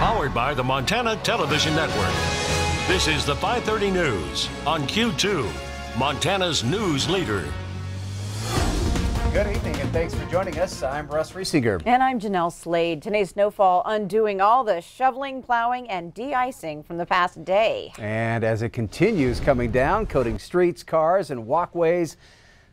Powered by the Montana Television Network. This is the 530 News on Q2, Montana's news leader. Good evening and thanks for joining us. I'm Russ Riesinger. And I'm Jeanelle Slade. Today's snowfall undoing all the shoveling, plowing, and de-icing from the past day. And as it continues coming down, coating streets, cars, and walkways,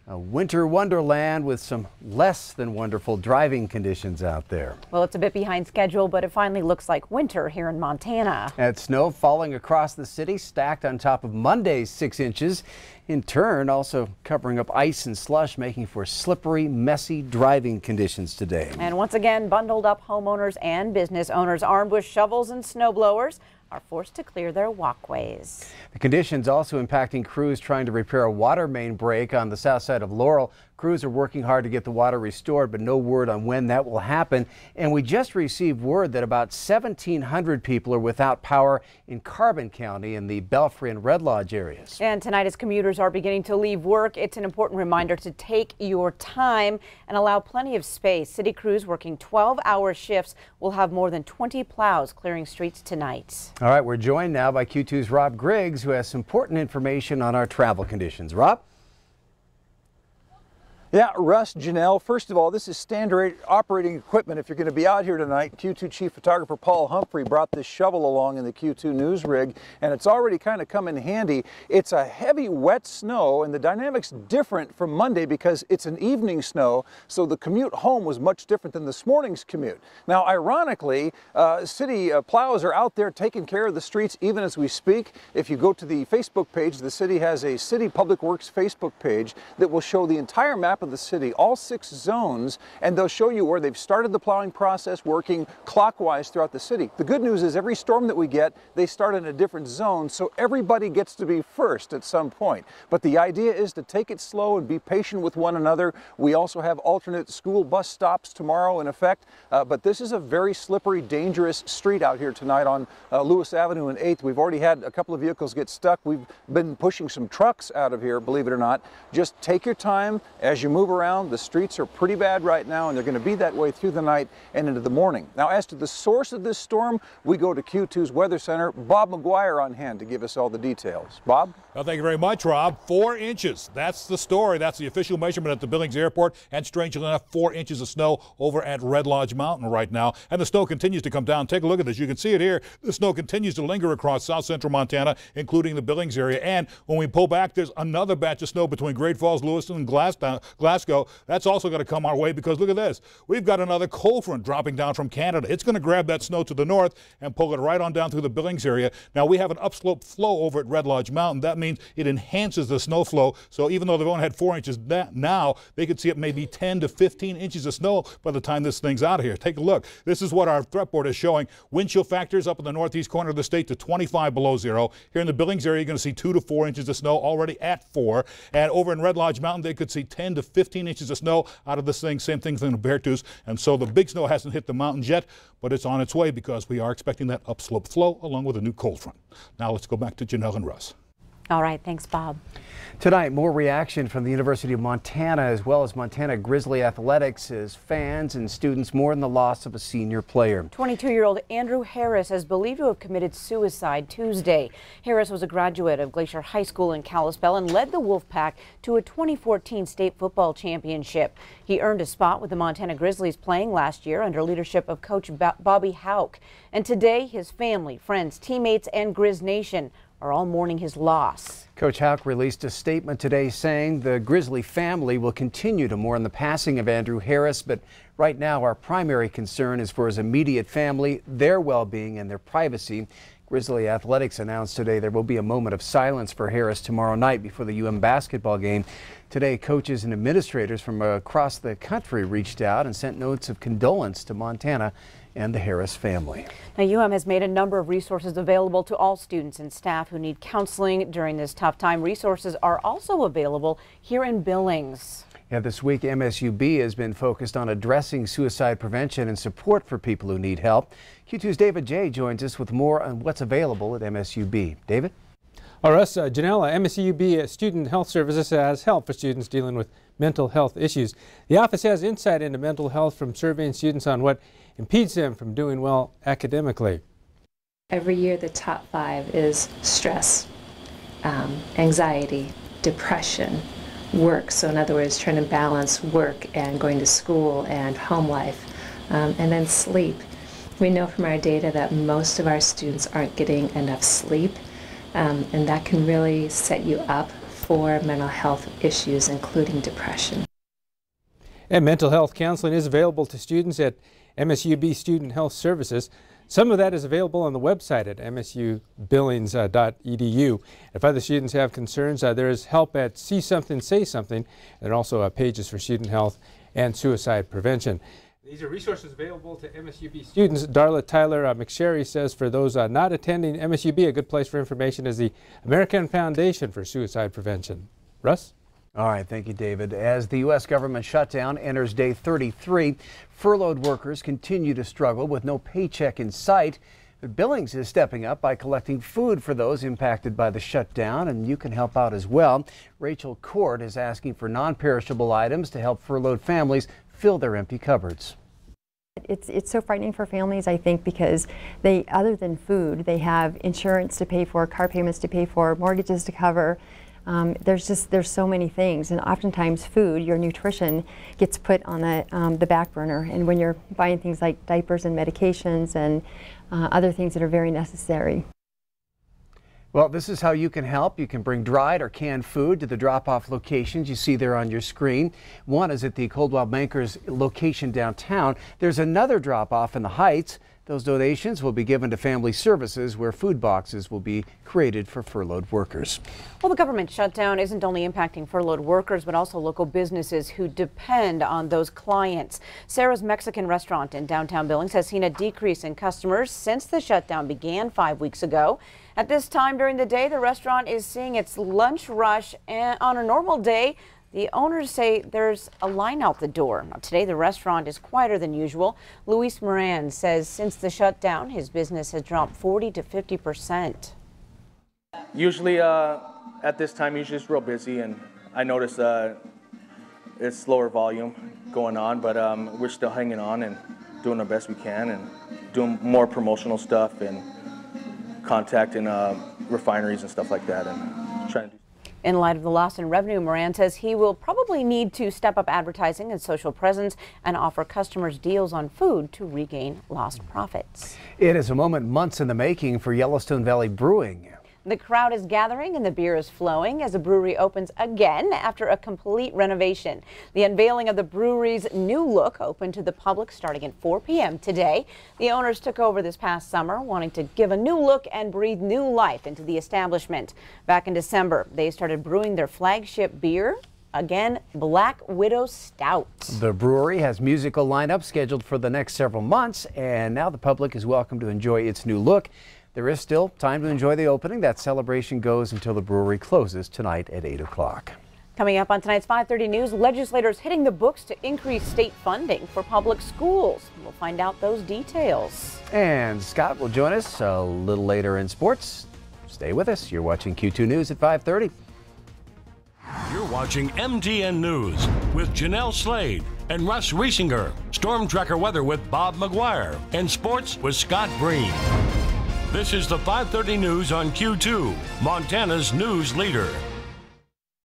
a winter wonderland with some less than wonderful driving conditions out there. Well, it's a bit behind schedule, but it finally looks like winter here in Montana. And snow falling across the city, stacked on top of Monday's six inches. In turn, also covering up ice and slush, making for slippery, messy driving conditions today. And once again, bundled up homeowners and business owners armed with shovels and snow blowers are forced to clear their walkways. The conditions also impacting crews trying to repair a water main break on the south side of Laurel. Crews are working hard to get the water restored, but no word on when that will happen. And we just received word that about 1,700 people are without power in Carbon County in the Belfry and Red Lodge areas. And tonight, as commuters are beginning to leave work, it's an important reminder to take your time and allow plenty of space. City crews working 12 hour shifts will have more than 20 plows clearing streets tonight. All right, we're joined now by Q2's Rob Griggs, who has some important information on our travel conditions. Rob? Yeah, Russ, Jeanelle, first of all, this is standard operating equipment. If you're going to be out here tonight, Q2 Chief Photographer Paul Humphrey brought this shovel along in the Q2 news rig, and it's already kind of come in handy. It's a heavy, wet snow, and the dynamic's different from Monday because it's an evening snow, so the commute home was much different than this morning's commute. Now, ironically, uh, city uh, plows are out there taking care of the streets even as we speak. If you go to the Facebook page, the city has a City Public Works Facebook page that will show the entire map of the city, all six zones, and they'll show you where they've started the plowing process working clockwise throughout the city. The good news is every storm that we get, they start in a different zone, so everybody gets to be first at some point. But the idea is to take it slow and be patient with one another. We also have alternate school bus stops tomorrow in effect, uh, but this is a very slippery, dangerous street out here tonight on uh, Lewis Avenue and 8th. We've already had a couple of vehicles get stuck. We've been pushing some trucks out of here, believe it or not. Just take your time as you you move around, the streets are pretty bad right now, and they're going to be that way through the night and into the morning. Now, as to the source of this storm, we go to Q2's Weather Center. Bob McGuire on hand to give us all the details. Bob? Well, thank you very much, Rob. Four inches. That's the story. That's the official measurement at the Billings Airport. And strangely enough, four inches of snow over at Red Lodge Mountain right now. And the snow continues to come down. Take a look at this. You can see it here. The snow continues to linger across south central Montana, including the Billings area. And when we pull back, there's another batch of snow between Great Falls, Lewistown, and Glasgow, Glasgow, that's also going to come our way because look at this. We've got another cold front dropping down from Canada. It's going to grab that snow to the north and pull it right on down through the Billings area. Now we have an upslope flow over at Red Lodge Mountain. That means it enhances the snow flow. So even though they've only had four inches now, they could see it maybe 10 to 15 inches of snow by the time this thing's out of here. Take a look. This is what our threat board is showing. Wind chill factors up in the northeast corner of the state to 25 below zero. Here in the Billings area, you're going to see two to four inches of snow already at four. And over in Red Lodge Mountain, they could see 10 to 15 inches of snow out of this thing. Same thing in the Beartooth. And so the big snow hasn't hit the mountains yet, but it's on its way because we are expecting that upslope flow along with a new cold front. Now let's go back to Jeanelle and Russ. All right, thanks, Bob. Tonight, more reaction from the University of Montana as well as Montana Grizzly Athletics as fans and students mourn the loss of a senior player. 22-year-old Andrew Harris is believed to have committed suicide Tuesday. Harris was a graduate of Glacier High School in Kalispell and led the Wolfpack to a 2014 state football championship. He earned a spot with the Montana Grizzlies playing last year under leadership of coach Bobby Hauck. And today, his family, friends, teammates, and Grizz Nation are all mourning his loss. Coach Hauck released a statement today saying the Grizzly family will continue to mourn the passing of Andrew Harris, but right now our primary concern is for his immediate family, their well-being and their privacy. Grizzly Athletics announced today there will be a moment of silence for Harris tomorrow night before the UM basketball game. Today, coaches and administrators from across the country reached out and sent notes of condolence to Montana and the Harris family. Now, UM has made a number of resources available to all students and staff who need counseling during this tough time. Resources are also available here in Billings. Yeah, this week MSUB has been focused on addressing suicide prevention and support for people who need help. Q2's David J joins us with more on what's available at MSUB. David? All right, uh, Janella, MSUB Student Health Services has help for students dealing with mental health issues. The office has insight into mental health from surveying students on what impedes them from doing well academically. Every year, the top five is stress, um, anxiety, depression, work. So, in other words, trying to balance work and going to school and home life, um, and then sleep. We know from our data that most of our students aren't getting enough sleep, um, and that can really set you up for mental health issues, including depression. And mental health counseling is available to students at MSUB Student Health Services. Some of that is available on the website at msubillings.edu. If other students have concerns, uh, there is help at See Something, Say Something, and also uh, pages for student health and suicide prevention. These are resources available to MSUB students. Darla Tyler uh, McSherry says for those uh, not attending MSUB, a good place for information is the American Foundation for Suicide Prevention. Russ? All right, thank you, David. As the U.S. government shutdown enters day 33, furloughed workers continue to struggle with no paycheck in sight. But Billings is stepping up by collecting food for those impacted by the shutdown, and you can help out as well. Rachel Court is asking for non perishable items to help furloughed families fill their empty cupboards. It's, it's so frightening for families, I think, because they, other than food, they have insurance to pay for, car payments to pay for, mortgages to cover, um, there's just there's so many things, and oftentimes food, your nutrition, gets put on the um, the back burner. And when you're buying things like diapers and medications and uh, other things that are very necessary. Well, this is how you can help. You can bring dried or canned food to the drop-off locations you see there on your screen. One is at the Coldwell Bankers location downtown. There's another drop-off in the Heights. Those donations will be given to family services where food boxes will be created for furloughed workers. Well, the government shutdown isn't only impacting furloughed workers, but also local businesses who depend on those clients. Sarah's Mexican restaurant in downtown Billings has seen a decrease in customers since the shutdown began five weeks ago. At this time during the day, the restaurant is seeing its lunch rush and on a normal day. The owners say there's a line out the door. Now, today, the restaurant is quieter than usual. Luis Moran says since the shutdown, his business has dropped 40 to 50 percent. Usually, uh, at this time, usually it's real busy, and I notice uh, it's slower volume going on, but um, we're still hanging on and doing the best we can and doing more promotional stuff and contacting uh, refineries and stuff like that and in light of the loss in revenue, Moran says he will probably need to step up advertising and social presence and offer customers deals on food to regain lost profits. It is a moment months in the making for Yellowstone Valley Brewing. The crowd is gathering and the beer is flowing as the brewery opens again after a complete renovation. The unveiling of the brewery's new look opened to the public starting at 4 p.m. today. The owners took over this past summer, wanting to give a new look and breathe new life into the establishment. Back in December, they started brewing their flagship beer, again, Black Widow Stout. The brewery has musical lineup scheduled for the next several months, and now the public is welcome to enjoy its new look. There is still time to enjoy the opening. That celebration goes until the brewery closes tonight at 8 o'clock. Coming up on tonight's 530 News, legislators hitting the books to increase state funding for public schools. We'll find out those details. And Scott will join us a little later in sports. Stay with us. You're watching Q2 News at 530. You're watching MTN News with Jeanelle Slade and Russ Riesinger. Storm Tracker weather with Bob McGuire. And sports with Scott Breen. This is the 530 News on Q2, Montana's news leader.